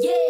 Yeah.